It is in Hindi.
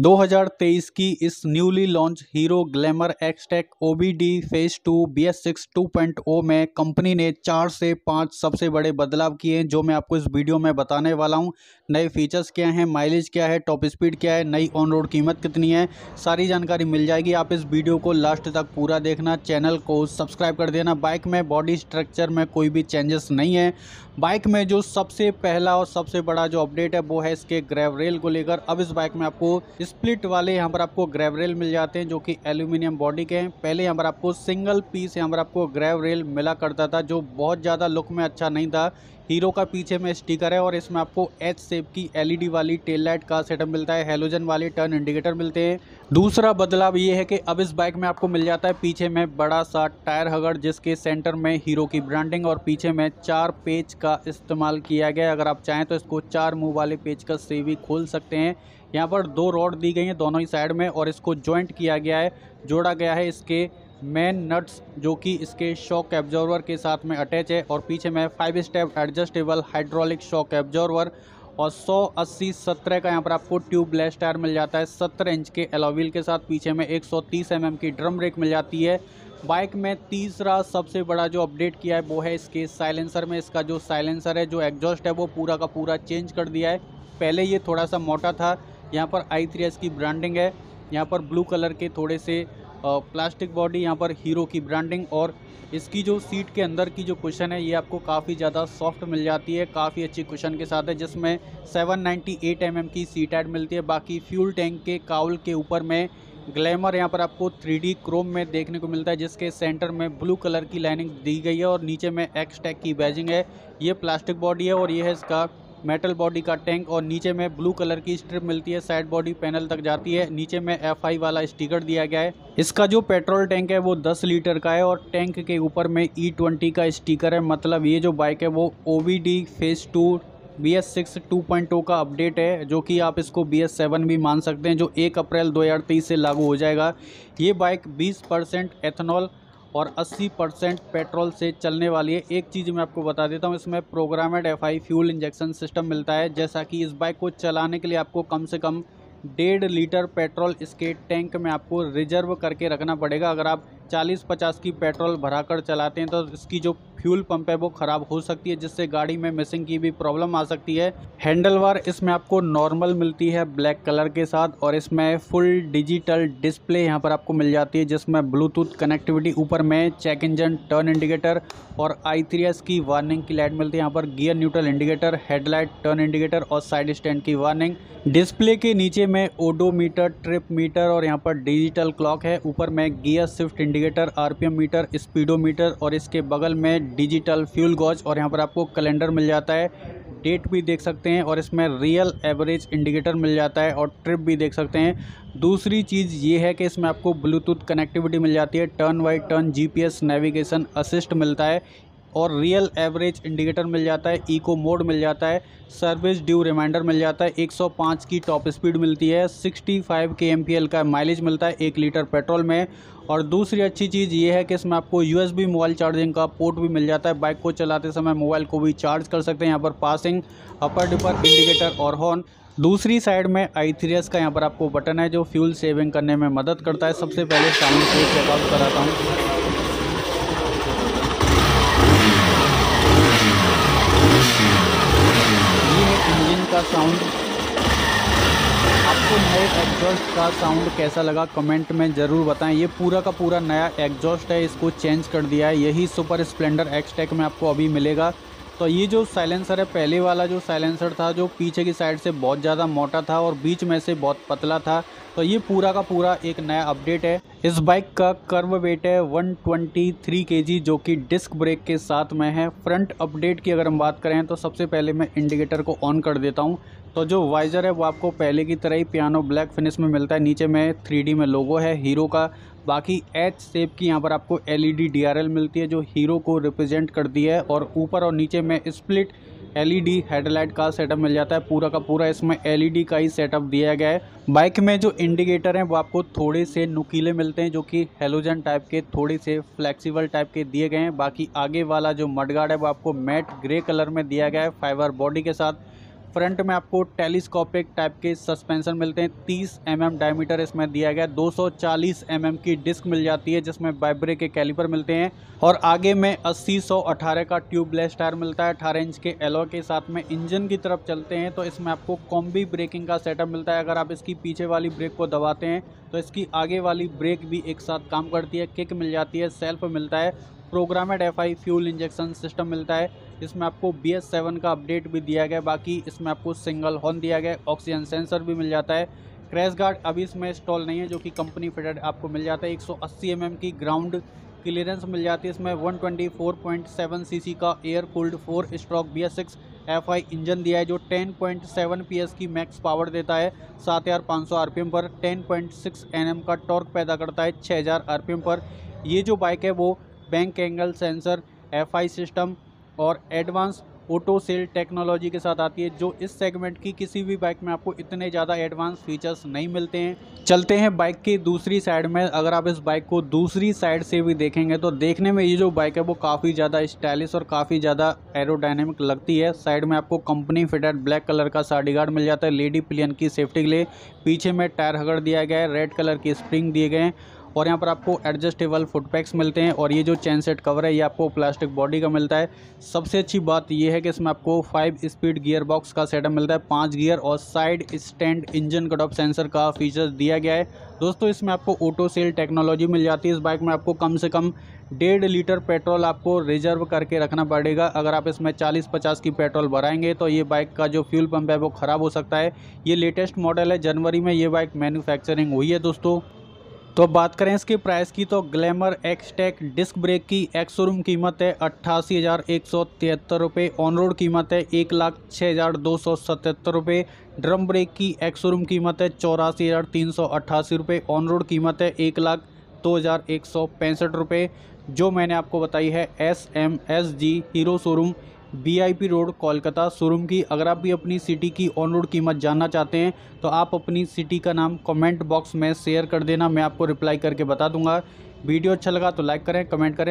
2023 की इस newly launch Hero Glamour Xtec O B D phase two B S six two point O में कंपनी ने चार से पाँच सबसे बड़े बदलाव किए हैं, जो मैं आपको इस वीडियो में बताने वाला हूँ। नए फीचर्स क्या हैं माइलेज क्या है टॉप स्पीड क्या है, नई ऑन रोड कीमत कितनी है, सारी जानकारी मिल जाएगी। आप इस वीडियो को लास्ट तक पूरा देखना चैनल को सब्सक्राइब कर देना। बाइक में बॉडी स्ट्रक्चर में कोई भी चेंजेस नहीं है। बाइक में जो सबसे पहला और सबसे बड़ा जो अपडेट है वो है इसके ग्रेव रेल को लेकर। अब इस बाइक में आपको स्प्लिट वाले यहाँ पर आपको ग्रेव रेल मिल जाते हैं, जो कि एल्यूमिनियम बॉडी के हैं। पहले यहाँ पर आपको सिंगल पीस यहाँ पर आपको ग्रेव रेल मिला करता था, जो बहुत ज़्यादा लुक में अच्छा नहीं था। हीरो का पीछे में स्टिकर है और इसमें आपको एच सेप की एलईडी वाली टेल लाइट का सेटअप मिलता है हेलोजन वाले टर्न इंडिकेटर मिलते हैं। दूसरा बदलाव ये है कि अब इस बाइक में आपको मिल जाता है पीछे में बड़ा सा टायर हगर जिसके सेंटर में हीरो की ब्रांडिंग और पीछे में चार पेज का इस्तेमाल किया गया अगर आप चाहें तो इसको चार मुँह वाले पेज का से भी खोल सकते हैं। यहाँ पर दो रॉड दी गई हैं दोनों ही साइड में और इसको ज्वाइंट किया गया है, जोड़ा गया है इसके मेन नट्स, जो कि इसके शॉक एब्जॉर्वर के साथ में अटैच है और पीछे में five step adjustable hydraulic shock absorber और 100 80 17 का यहाँ पर आपको ट्यूब लेस टायर मिल जाता है। 17 इंच के एलोविल के साथ पीछे में 130 एम mm की ड्रम ब्रेक मिल जाती है। बाइक में तीसरा सबसे बड़ा जो अपडेट किया है वो है इसके साइलेंसर में। इसका जो साइलेंसर है, जो एग्जॉस्ट है, वो पूरा का पूरा चेंज कर दिया है। पहले ये थोड़ा सा मोटा था। यहाँ पर आई की ब्रांडिंग है। यहाँ पर ब्लू कलर के थोड़े से प्लास्टिक बॉडी यहाँ पर हीरो की ब्रांडिंग और इसकी जो सीट के अंदर की जो कुशन है, ये आपको काफ़ी ज़्यादा सॉफ्ट मिल जाती है, काफ़ी अच्छी कुशन के साथ है, जिसमें 798 एम mm की सीट एड मिलती है। बाकी फ्यूल टैंक के काउल के ऊपर में ग्लैमर यहाँ पर आपको थ्री क्रोम में देखने को मिलता है, जिसके सेंटर में ब्लू कलर की लाइनिंग दी गई है और नीचे में एक्स टैक की बैजिंग है। ये प्लास्टिक बॉडी है और ये है इसका मेटल बॉडी का टैंक और नीचे में ब्लू कलर की स्ट्रिप मिलती है, साइड बॉडी पैनल तक जाती है, नीचे में एफ़ आई वाला स्टिकर दिया गया है। इसका जो पेट्रोल टैंक है वो 10 लीटर का है और टैंक के ऊपर में ई e ट्वेंटी का स्टिकर है मतलब ये जो बाइक है वो O V D phase two B S six two point two का अपडेट है, जो कि आप इसको बी एस सेवन भी मान सकते हैं, जो एक अप्रैल दो हज़ार तेईस से लागू हो जाएगा। ये बाइक बीस परसेंट एथनॉल और 80 परसेंट पेट्रोल से चलने वाली है। एक चीज़ मैं आपको बता देता हूँ, इसमें programmed F I fuel injection system मिलता है। जैसा कि इस बाइक को चलाने के लिए आपको कम से कम डेढ़ लीटर पेट्रोल इसके टैंक में आपको रिज़र्व करके रखना पड़ेगा। अगर आप 40-50 की पेट्रोल भराकर चलाते हैं तो इसकी जो फ्यूल पंप है वो ख़राब हो सकती है, जिससे गाड़ी में मिसिंग की भी प्रॉब्लम आ सकती है। हैंडल बार इसमें आपको नॉर्मल मिलती है ब्लैक कलर के साथ, और इसमें फुल डिजिटल डिस्प्ले यहाँ पर आपको मिल जाती है, जिसमें ब्लूटूथ कनेक्टिविटी, ऊपर में चेक इंजन, टर्न इंडिकेटर और आई की वार्निंग की लाइट मिलती है यहाँ पर, gear neutral indicator, headlight, turn indicator और साइड स्टैंड की वार्निंग। डिस्प्ले के नीचे में ओडोमीटर, ट्रिप मीटर और यहाँ पर डिजिटल क्लॉक है, ऊपर में gear shift indicator RPM meter speedometer और इसके बगल में डिजिटल फ्यूल गॉज और यहाँ पर आपको कैलेंडर मिल जाता है। डेट भी देख सकते हैं और इसमें रियल एवरेज इंडिकेटर मिल जाता है और ट्रिप भी देख सकते हैं। दूसरी चीज़ ये है कि इसमें आपको ब्लूटूथ कनेक्टिविटी मिल जाती है turn by turn GPS navigation assist मिलता है। और रियल एवरेज इंडिकेटर मिल जाता है इको मोड मिल जाता है सर्विस ड्यू रिमाइंडर मिल जाता है 105 की टॉप स्पीड मिलती है 65 के एम का माइलेज मिलता है एक लीटर पेट्रोल में। और दूसरी अच्छी चीज़ ये है कि इसमें आपको यूएसबी मोबाइल चार्जिंग का पोर्ट भी मिल जाता है बाइक को चलाते समय मोबाइल को भी चार्ज कर सकते हैं, यहाँ पर पासिंग अपर डिपर इंडिकेटर और हॉर्न दूसरी साइड में आई थ्री एस का यहाँ पर आपको बटन है, जो फ्यूल सेविंग करने में मदद करता है। सबसे पहले साउंड को चेकआउट कराता हूँ का साउंड आपको नए एग्जॉस्ट का साउंड कैसा लगा? कमेंट में ज़रूर बताएँ। ये पूरा का पूरा नया एग्जॉस्ट है, इसको चेंज कर दिया है। यही सुपर स्प्लेंडर एक्सटेक में आपको अभी मिलेगा। तो ये जो साइलेंसर है, पहले वाला जो साइलेंसर था, जो पीछे की साइड से बहुत ज़्यादा मोटा था और बीच में से बहुत पतला था तो ये पूरा का पूरा एक नया अपडेट है। इस बाइक का कर्व वेट है 123 केजी जो कि डिस्क ब्रेक के साथ में है। फ्रंट अपडेट की अगर हम बात करें तो सबसे पहले मैं इंडिकेटर को ऑन कर देता हूँ। तो जो वाइज़र है वो आपको पहले की तरह ही पियानो ब्लैक फिनिश में मिलता है। नीचे में थ्री में लोगो है हीरो का। बाकी एच सेप की यहाँ पर आपको एलईडी डीआरएल मिलती है, जो हीरो को रिप्रेजेंट करती है। और ऊपर और नीचे में स्प्लिट एलईडी हेडलाइट का सेटअप मिल जाता है। पूरा का पूरा इसमें एलईडी का ही सेटअप दिया गया है। बाइक में जो इंडिकेटर हैं, वो आपको थोड़े से नुकीले मिलते हैं, जो कि हेलोजन टाइप के, थोड़े से फ्लेक्सिबल टाइप के दिए गए हैं। बाकी आगे वाला जो मडगार्ड है, वो आपको मैट ग्रे कलर में दिया गया है फाइबर बॉडी के साथ। फ्रंट में आपको टेलीस्कोपिक टाइप के सस्पेंशन मिलते हैं। 30 एम mm डायमीटर इसमें दिया गया। 240 एम mm की डिस्क मिल जाती है, जिसमें बाइब्रे के कैलिपर मिलते हैं। और आगे में 80 118 का ट्यूबलेस टायर मिलता है 18 इंच के एलो के साथ में। इंजन की तरफ़ चलते हैं तो इसमें आपको कॉम्बी ब्रेकिंग का सेटअप मिलता है। अगर आप इसकी पीछे वाली ब्रेक को दबाते हैं तो इसकी आगे वाली ब्रेक भी एक साथ काम करती है। किक मिल जाती है सेल्फ मिलता है। Programmed F I fuel injection system मिलता है। इसमें आपको बी एस सेवन का अपडेट भी दिया गया, बाकी इसमें आपको सिंगल हॉर्न दिया गया, ऑक्सीजन सेंसर भी मिल जाता है। क्रैश गार्ड अभी इसमें इंस्टॉल नहीं है, जो कि कंपनी फिटेड आपको मिल जाता है। 180 सौ mm की ग्राउंड क्लियरेंस मिल जाती है इसमें। 124.7 सीसी का air cooled four stroke B S six F I engine दिया है, जो 10.7 पीएस की मैक्स पावर देता है। सात हज़ार पाँच सौ आरपीएम पर 10.6 एनएम का टॉर्क पैदा करता है 6000 आरपीएम पर। ये जो बाइक है, वो bank angle sensor FI system और एडवांस ऑटो सेल टेक्नोलॉजी के साथ आती है, जो इस सेगमेंट की किसी भी बाइक में आपको इतने ज़्यादा एडवांस फीचर्स नहीं मिलते हैं। चलते हैं बाइक की दूसरी साइड में। अगर आप इस बाइक को दूसरी साइड से भी देखेंगे तो देखने में ये जो बाइक है, वो काफ़ी ज़्यादा स्टाइलिश और काफ़ी ज़्यादा एरोडाइनमिक लगती है। साइड में आपको कंपनी फिटेड ब्लैक कलर का साडी गार्ड मिल जाता है। लेडी प्लियन की सेफ्टी के लिए पीछे में टायर हगड़ दिया गया है। रेड कलर की स्प्रिंग दिए गए हैं। और यहाँ पर आपको एडजस्टेबल फुट पैक्स मिलते हैं और ये जो चैन सेट कवर है, ये आपको प्लास्टिक बॉडी का मिलता है। सबसे अच्छी बात ये है कि इसमें आपको फाइव स्पीड गियर बॉक्स का सेटअप मिलता है, पाँच गियर और side stand engine cut off sensor का फीचर दिया गया है। दोस्तों, इसमें आपको ऑटो सेल टेक्नोलॉजी मिल जाती है। इस बाइक में आपको कम से कम डेढ़ लीटर पेट्रोल आपको रिज़र्व करके रखना पड़ेगा। अगर आप इसमें 40-50 की पेट्रोल भराएँगे तो ये बाइक का जो फ्यूल पंप है, वो ख़राब हो सकता है। ये लेटेस्ट मॉडल है, जनवरी में ये बाइक मैन्युफैक्चरिंग हुई है, दोस्तों। तो बात करें इसके प्राइस की तो ग्लैमर एक्सटेक डिस्क ब्रेक की एक्स शोरूम कीमत है अट्ठासी हज़ार एक सौ तिहत्तर रुपये ऑन रोड कीमत है एक लाख छः हज़ार दो सौ सतहत्तर रुपये ड्रम ब्रेक की एक्स शोरूम कीमत है चौरासी हज़ार तीन सौ अट्ठासी रुपये ऑन रोड कीमत है एक लाख दो हज़ार एक सौ पैंसठ रुपये। जो मैंने आपको बताई है S M S G Hero showroom VIP road, Kolkata, showroom की। अगर आप भी अपनी सिटी की ऑन रोड कीमत जानना चाहते हैं तो आप अपनी सिटी का नाम कमेंट बॉक्स में शेयर कर देना। मैं आपको रिप्लाई करके बता दूँगा। वीडियो अच्छा लगा तो लाइक करें कमेंट करें।